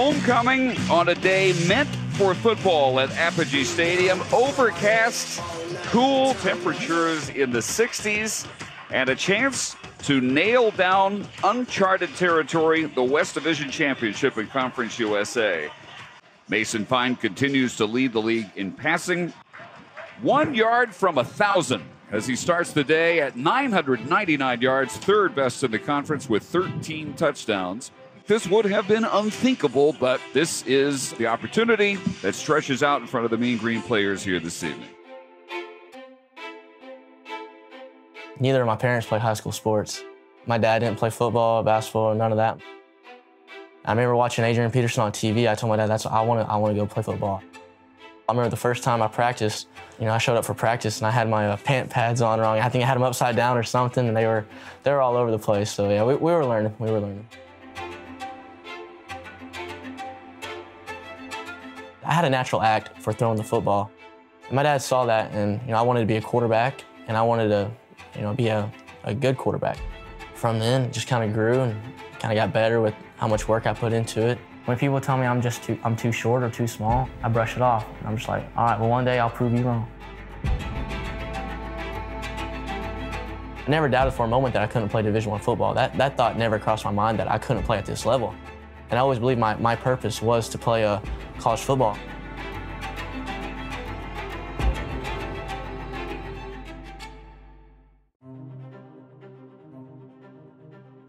Homecoming on a day meant for football at Apogee Stadium. Overcast, cool temperatures in the 60s, and a chance to nail down uncharted territory, the West Division Championship in Conference USA. Mason Fine continues to lead the league in passing, one yard from a thousand as he starts the day at 999 yards, third best in the conference with 13 touchdowns. This would have been unthinkable, but this is the opportunity that stretches out in front of the Mean Green players here this evening. Neither of my parents played high school sports. My dad didn't play football, basketball, none of that. I remember watching Adrian Peterson on TV. I told my dad, "That's what I want to. I want to go play football." I remember the first time I practiced. You know, I showed up for practice and I had my uh, pant pads on wrong. I think I had them upside down or something, and they were they were all over the place. So yeah, we, we were learning. We were learning. I had a natural act for throwing the football. And My dad saw that, and you know, I wanted to be a quarterback, and I wanted to, you know, be a, a good quarterback. From then, it just kind of grew and kind of got better with how much work I put into it. When people tell me I'm just too, I'm too short or too small, I brush it off. And I'm just like, all right, well, one day I'll prove you wrong. I never doubted for a moment that I couldn't play Division One football. That, that thought never crossed my mind that I couldn't play at this level. And I always believed my, my purpose was to play a college football.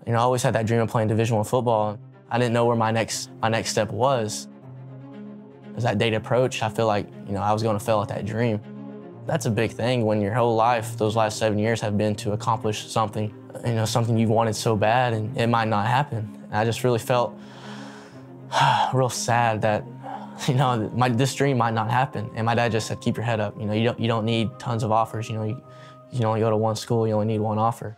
You know, I always had that dream of playing Division One football. I didn't know where my next my next step was. As that date approached, I feel like you know I was going to fail at that dream. That's a big thing when your whole life, those last seven years, have been to accomplish something, you know, something you wanted so bad, and it might not happen. And I just really felt real sad that you know my, this dream might not happen. And my dad just said, "Keep your head up. You know, you don't you don't need tons of offers. You know, you, you can only go to one school. You only need one offer."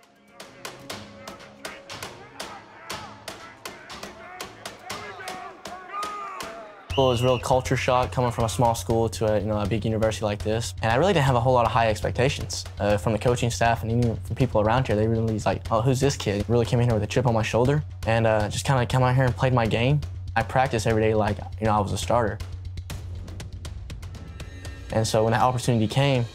It was real culture shock coming from a small school to a, you know, a big university like this. And I really didn't have a whole lot of high expectations uh, from the coaching staff and even from people around here. They really was like, oh, who's this kid? Really came in here with a chip on my shoulder and uh, just kind of came out here and played my game. I practiced every day like, you know, I was a starter. And so when that opportunity came,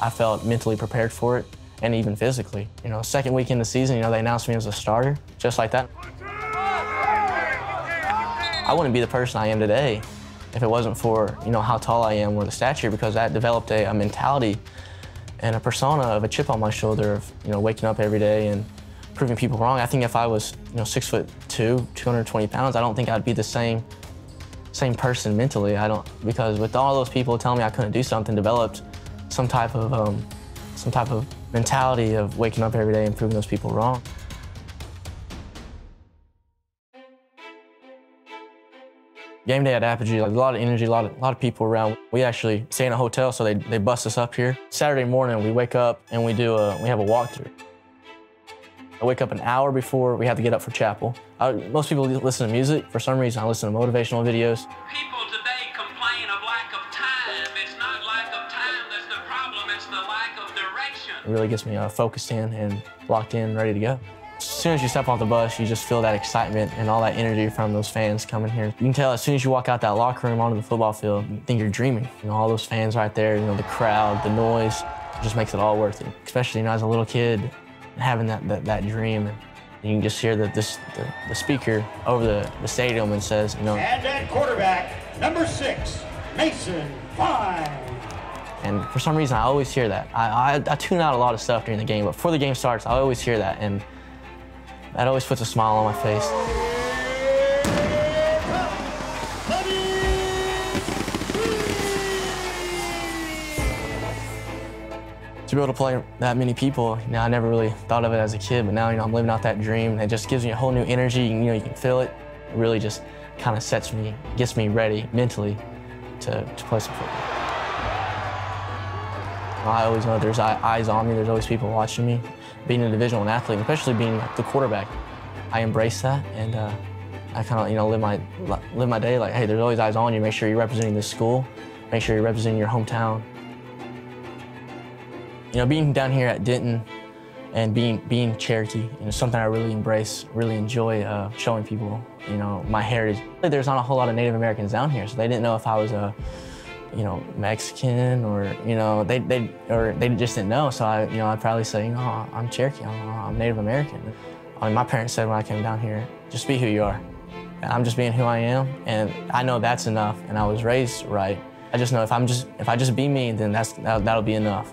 I felt mentally prepared for it and even physically. You know, second week in the season, you know, they announced me as a starter, just like that. I wouldn't be the person I am today if it wasn't for you know how tall I am or the stature because that developed a, a mentality and a persona of a chip on my shoulder of you know waking up every day and proving people wrong. I think if I was you know six foot two, 220 pounds, I don't think I'd be the same same person mentally. I don't because with all those people telling me I couldn't do something, developed some type of um, some type of mentality of waking up every day and proving those people wrong. Game day at Apogee, like a lot of energy, a lot of, a lot of people around. We actually stay in a hotel, so they, they bust us up here. Saturday morning, we wake up and we do a, we have a walkthrough. I wake up an hour before we have to get up for chapel. I, most people listen to music. For some reason, I listen to motivational videos. People today complain of lack of time. It's not lack of time that's the problem, it's the lack of direction. It really gets me uh, focused in and locked in, ready to go. As soon as you step off the bus, you just feel that excitement and all that energy from those fans coming here. You can tell as soon as you walk out that locker room onto the football field, you think you're dreaming. You know, all those fans right there, you know, the crowd, the noise, just makes it all worth it. Especially, you know, as a little kid, having that, that, that dream. And you can just hear the, this, the, the speaker over the, the stadium and says, you know. And at quarterback, number six, Mason Fine. And for some reason, I always hear that. I, I, I tune out a lot of stuff during the game, but before the game starts, I always hear that. And that always puts a smile on my face. To be able to play that many people, you know, I never really thought of it as a kid, but now, you know, I'm living out that dream. And it just gives me a whole new energy. You know, you can feel it. It really just kind of sets me, gets me ready mentally to, to play some football. I always know there's eyes on me. There's always people watching me being a Division One athlete, especially being the quarterback, I embrace that and uh, I kind of you know live my live my day like, hey, there's always eyes on you. Make sure you're representing this school. Make sure you're representing your hometown. You know, being down here at Denton and being being Cherokee, you know, something I really embrace, really enjoy uh, showing people you know, my heritage. There's not a whole lot of Native Americans down here, so they didn't know if I was a, you know, Mexican or, you know, they, they, or they just didn't know. So I, you know, I'd probably say, you know, I'm Cherokee, I'm, I'm Native American. I mean, my parents said when I came down here, just be who you are. And I'm just being who I am, and I know that's enough, and I was raised right. I just know if I'm just, if I just be me, then that's, that, that'll be enough.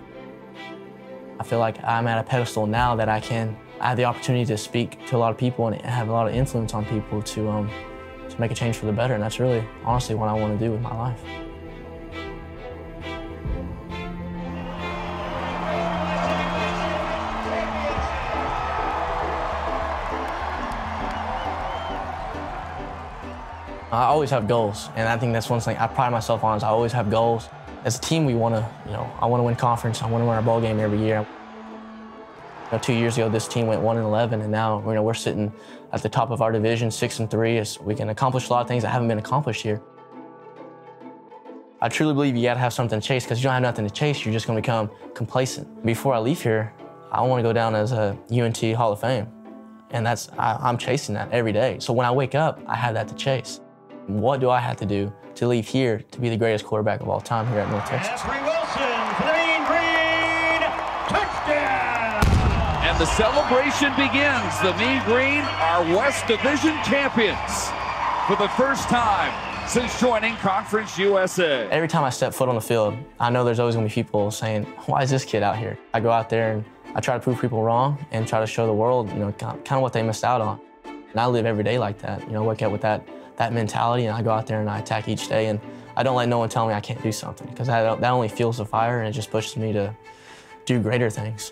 I feel like I'm at a pedestal now that I can, I have the opportunity to speak to a lot of people and have a lot of influence on people to, um, to make a change for the better. And that's really, honestly, what I want to do with my life. I always have goals, and I think that's one thing I pride myself on is I always have goals. As a team, we want to, you know, I want to win conference. I want to win our bowl game every year. You know, two years ago, this team went one and 11, and now you know we're sitting at the top of our division, six and three. As we can accomplish a lot of things that haven't been accomplished here. I truly believe you got to have something to chase because you don't have nothing to chase. You're just going to become complacent. Before I leave here, I want to go down as a UNT Hall of Fame, and that's I, I'm chasing that every day. So when I wake up, I have that to chase. What do I have to do to leave here to be the greatest quarterback of all time here at North Texas? Jeffery Wilson for the Mean Green. Touchdown. And the celebration begins. The Mean Green are West Division champions for the first time since joining Conference USA. Every time I step foot on the field, I know there's always gonna be people saying, why is this kid out here? I go out there and I try to prove people wrong and try to show the world, you know, kind of what they missed out on. And I live every day like that, you know, wake up with that, that mentality and I go out there and I attack each day and I don't let no one tell me I can't do something because that, that only fuels the fire and it just pushes me to do greater things.